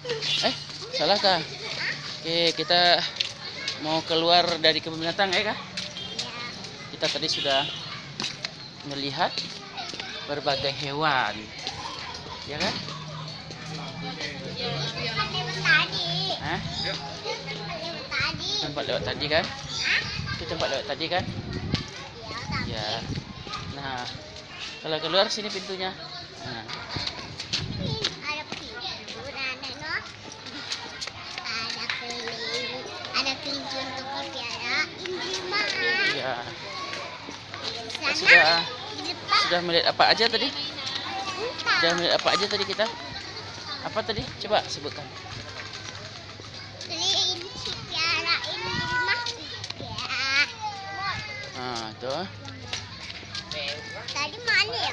Eh, salah kah? Oke, kita mau keluar dari kebun binatang ya kah? Kita tadi sudah melihat berbagai hewan. Ya kan? Tempat lewat tadi kan? Itu tempat lewat tadi kan? Ya. Nah, kalau keluar sini pintunya. Nah, Sudah depan sudah melihat apa aja tadi? Sudah melihat apa aja tadi kita? Apa tadi? Coba sebutkan. Tuh. Tadi mana ya?